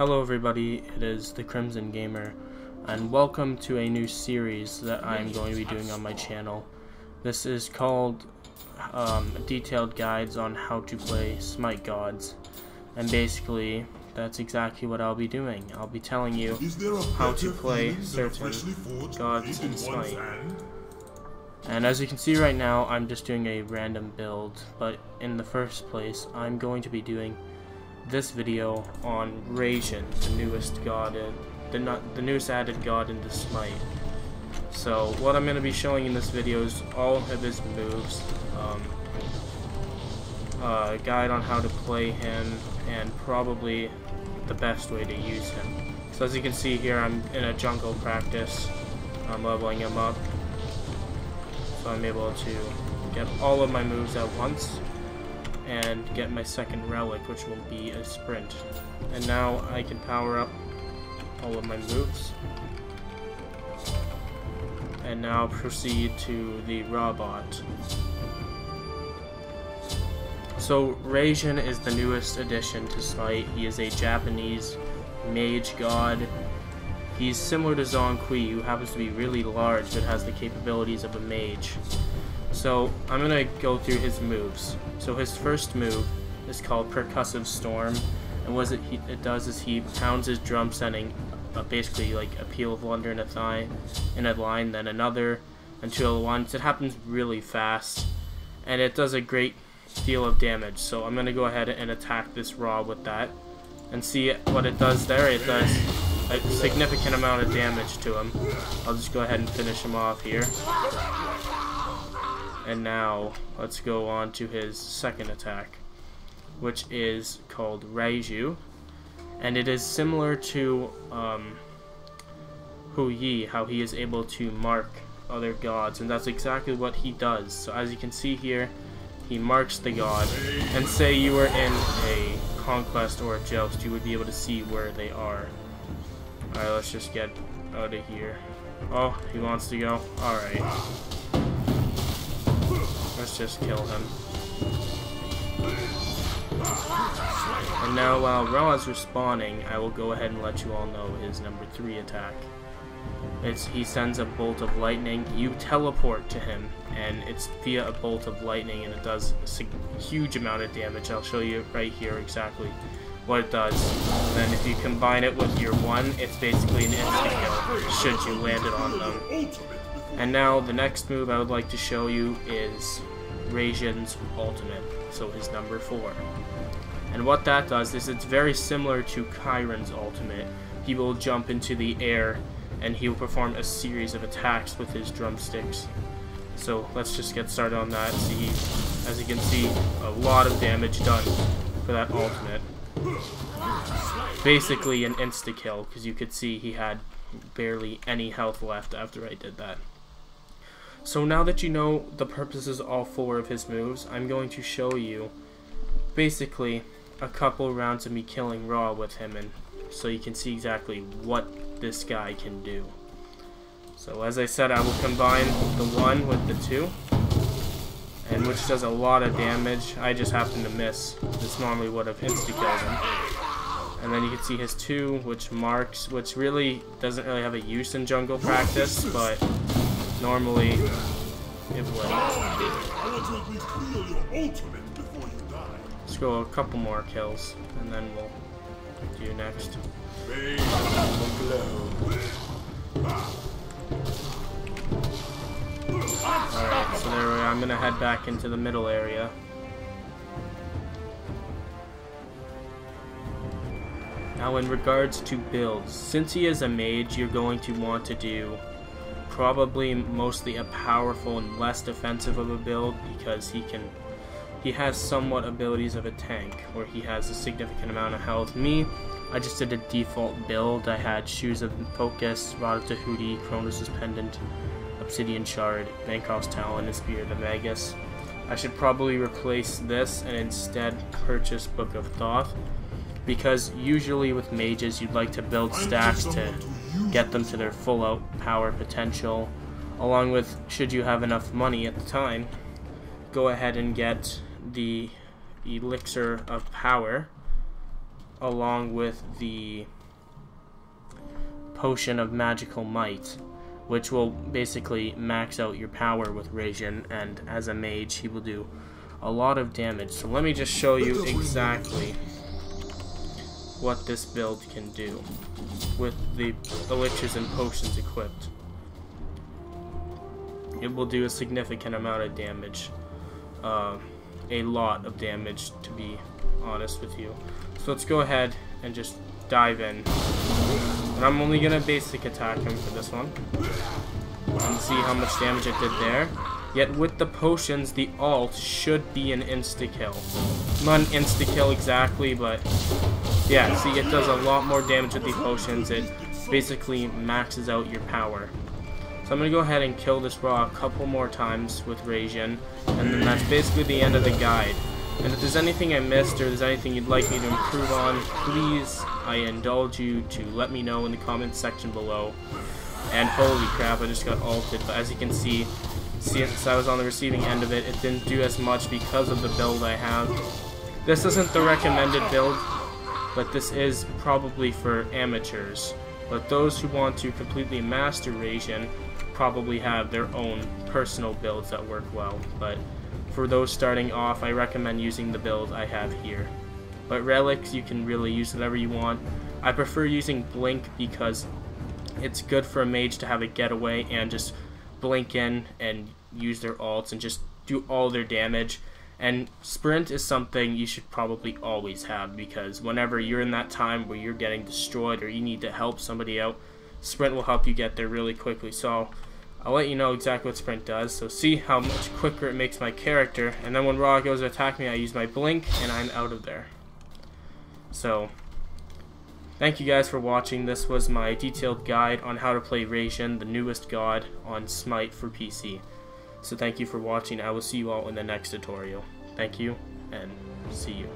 Hello everybody, it is the Crimson Gamer, and welcome to a new series that I'm going to be doing on my channel. This is called um, Detailed Guides on How to Play Smite Gods, and basically that's exactly what I'll be doing. I'll be telling you how to play certain gods in Smite. And as you can see right now, I'm just doing a random build, but in the first place, I'm going to be doing this video on Raijin, the newest god in the not the newest added god in the Smite. So what I'm going to be showing in this video is all of his moves, um, a guide on how to play him, and probably the best way to use him. So as you can see here, I'm in a jungle practice. I'm leveling him up. So I'm able to get all of my moves at once and get my second relic, which will be a sprint. And now I can power up all of my moves. And now proceed to the robot. So Raijin is the newest addition to Smite. He is a Japanese mage god. He's similar to Zhong Kui, who happens to be really large but has the capabilities of a mage. So I'm gonna go through his moves. So his first move is called Percussive Storm, and what it, he, it does is he pounds his drum sending uh, basically like a peal of thunder in a thigh in a line, then another, until ones. It happens really fast, and it does a great deal of damage. So I'm gonna go ahead and attack this Ra with that, and see what it does there. It does a significant amount of damage to him. I'll just go ahead and finish him off here. And now, let's go on to his second attack, which is called Raiju. And it is similar to um, Hou Yi, how he is able to mark other gods, and that's exactly what he does. So as you can see here, he marks the god, and say you were in a conquest or a joust, you would be able to see where they are. Alright, let's just get out of here. Oh, he wants to go? Alright. Let's just kill him. And now while is respawning, I will go ahead and let you all know his number 3 attack. It's He sends a bolt of lightning, you teleport to him, and it's via a bolt of lightning and it does a huge amount of damage. I'll show you right here exactly what it does. And then if you combine it with your 1, it's basically an insta-kill, should you land it on them. And now the next move I would like to show you is Raijin's ultimate, so his number 4. And what that does is it's very similar to Chiron's ultimate. He will jump into the air and he will perform a series of attacks with his drumsticks. So let's just get started on that. See, as you can see, a lot of damage done for that ultimate. Basically an insta-kill, because you could see he had barely any health left after I did that. So now that you know the purposes all four of his moves, I'm going to show you basically a couple rounds of me killing Ra with him and so you can see exactly what this guy can do. So as I said, I will combine the one with the two, and which does a lot of damage. I just happen to miss. This normally would have insta-killed him. And then you can see his two, which marks, which really doesn't really have a use in jungle practice, but Normally, it would. Let's go a couple more kills, and then we'll do next. Alright, so there we are. I'm gonna head back into the middle area. Now in regards to builds, since he is a mage, you're going to want to do probably mostly a powerful and less defensive of a build because he can he has somewhat abilities of a tank where he has a significant amount of health. Me, I just did a default build. I had Shoes of Focus, Rod of Tahuti, Chronos' Pendant, Obsidian Shard, Bancroft's Talon, and Spirit of the Magus. I should probably replace this and instead purchase Book of Thoth because usually with mages you'd like to build stacks to get them to their full out power potential, along with, should you have enough money at the time, go ahead and get the Elixir of Power, along with the potion of magical might, which will basically max out your power with Raijin, and as a mage, he will do a lot of damage. So let me just show you exactly what this build can do with the elixirs and potions equipped. It will do a significant amount of damage. Uh, a lot of damage, to be honest with you. So let's go ahead and just dive in. And I'm only going to basic attack him for this one. And see how much damage it did there. Yet with the potions, the alt should be an insta-kill. Not an insta-kill exactly, but yeah, see, it does a lot more damage with the potions. It basically maxes out your power. So I'm going to go ahead and kill this Ra a couple more times with Raijin, and then that's basically the end of the guide. And if there's anything I missed or there's anything you'd like me to improve on, please, I indulge you to let me know in the comments section below. And holy crap, I just got ulted, but as you can see, since I was on the receiving end of it, it didn't do as much because of the build I have. This isn't the recommended build, but this is probably for amateurs. But those who want to completely master Raijin probably have their own personal builds that work well. But for those starting off, I recommend using the build I have here. But relics, you can really use whatever you want. I prefer using Blink because it's good for a mage to have a getaway and just blink in and use their alts and just do all their damage. And sprint is something you should probably always have because whenever you're in that time where you're getting destroyed or you need to help somebody out, sprint will help you get there really quickly. So I'll let you know exactly what sprint does. So see how much quicker it makes my character. And then when Ra goes to attack me, I use my blink and I'm out of there. So Thank you guys for watching. This was my detailed guide on how to play Raijin, the newest god on Smite for PC. So thank you for watching. I will see you all in the next tutorial. Thank you, and see you.